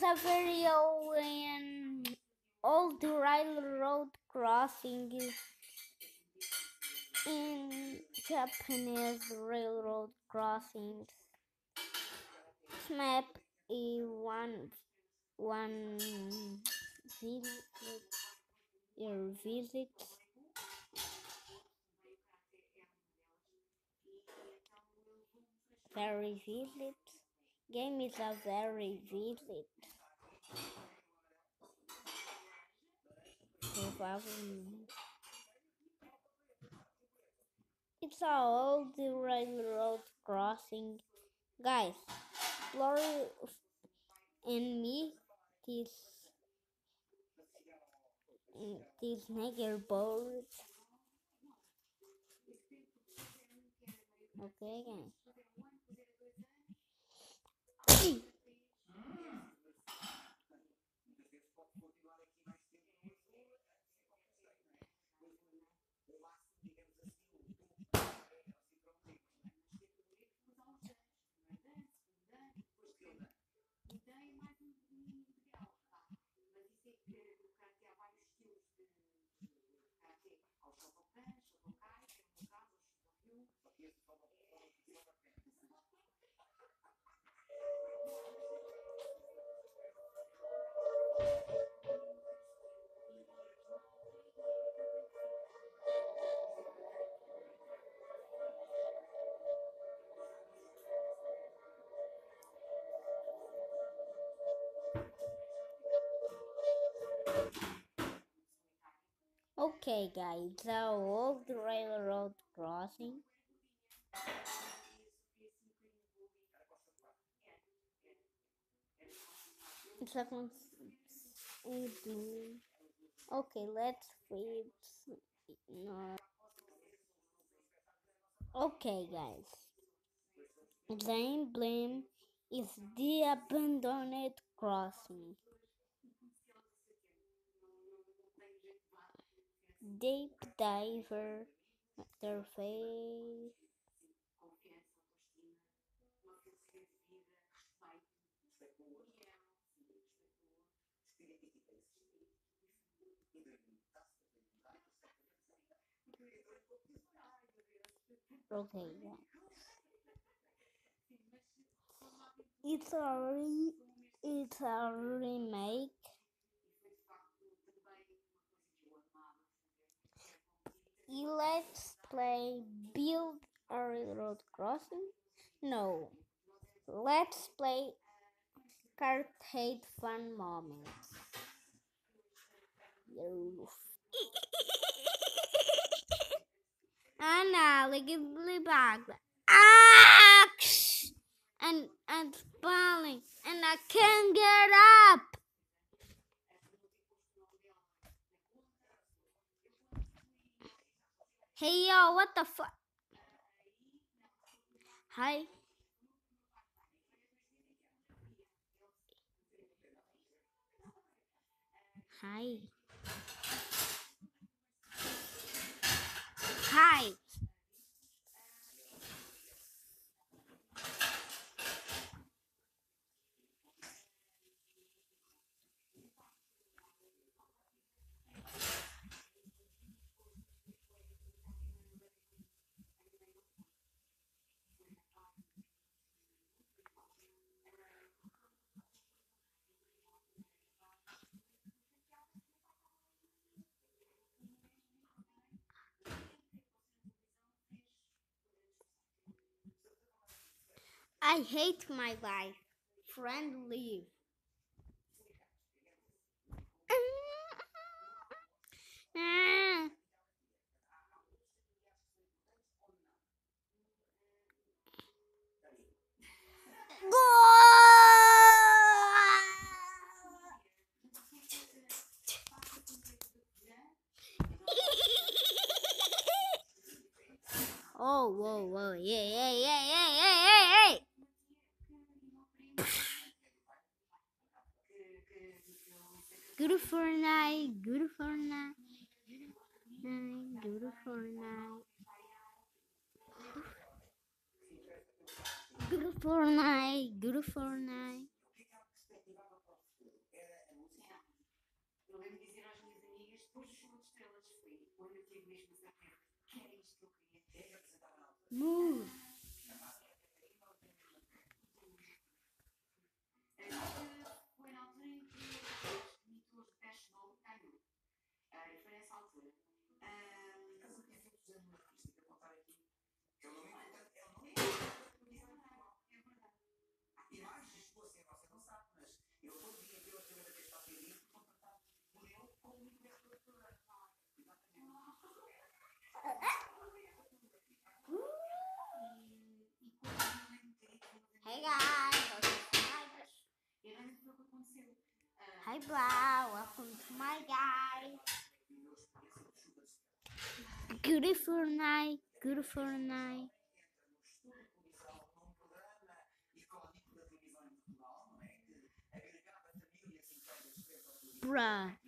It's a video in old railroad crossing in Japanese railroad crossings. Map is one one visit your visit. Very visit. Game is a very visit. It's a old railroad crossing. Guys, Lori and me, this this nigger boat. Okay, guys. Okay, guys, the old railroad crossing. Okay, let's. No. Okay, guys. The emblem is the abandoned crossing. Deep diver, their face. Okay, yeah. It's a re- it's a remake. Let's play build a railroad crossing. No, let's play arcade fun moments. Ana, ligue back. Axe! And and falling, and I can't get up. Hey yo, what the fuck? Hi. Hi. Hi. I hate my life. Friend leave. Good for night, good for night, night, good for night. Good for night, good for night. Move. blah. Welcome to my guy. Beautiful night, beautiful night. Bruh.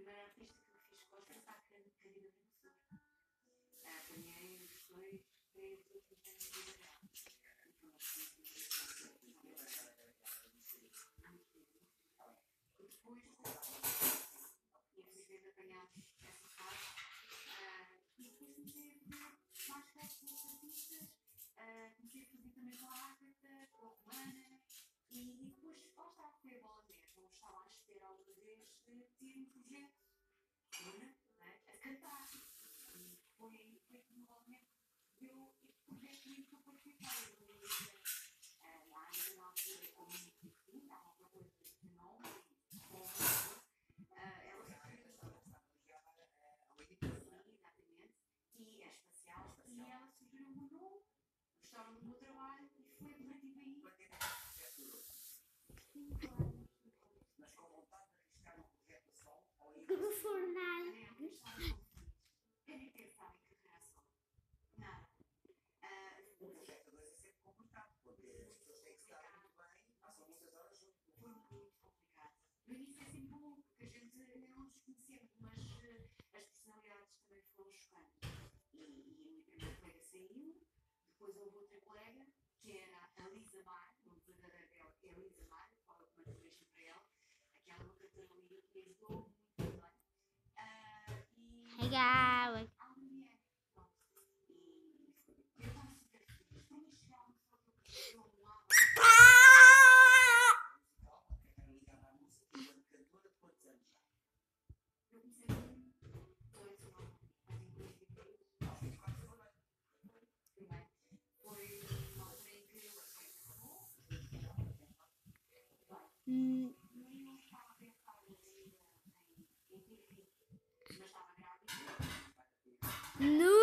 primeira artista que me fiz costas à Karina Venezuela. Apanhei os dois, três últimos anos de verão. E Depois, infelizmente, apanhámos essa Okay. Depois houve outra colega, que era a Lisa Mar, o verdadeiro é a Lisa Mar, fala com uma beijo para ela, aquela locatora ali que é me ajudou muito bem. Uh, ah, e... Hey guys! Mm. No.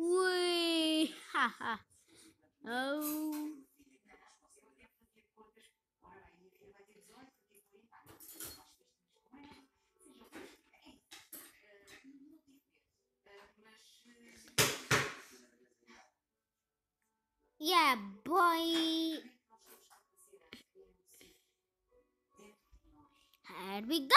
Wee, ha ha, oh! Yeah, boy! Here we go!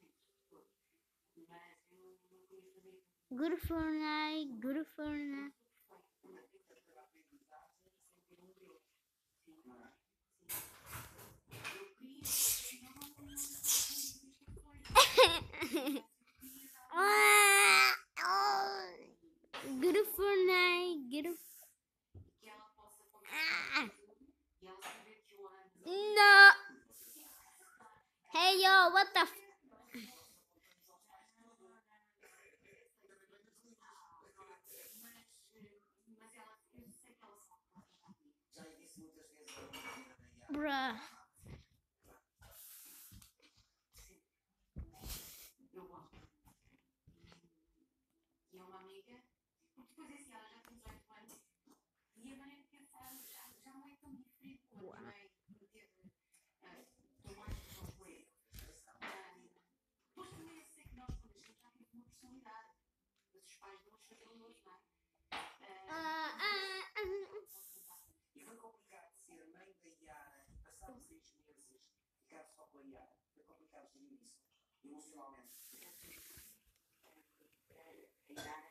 Gurufurna, Gurufurna. Gurufurna, Gurufurna. Pois é, assim, ela já tem 18 anos e a maneira de pensar já, já não é tão diferente como a mãe teve. Eh, Estou mais completa. Ah, pois também é sei que nós, quando nascemos, já temos uma personalidade. Mas os pais não os faziam nós, não é? E foi complicado ser mãe da Yara e passar seis meses ficar só com a Yara. Foi complicado ser isso, emocionalmente. É. Eh, a Yara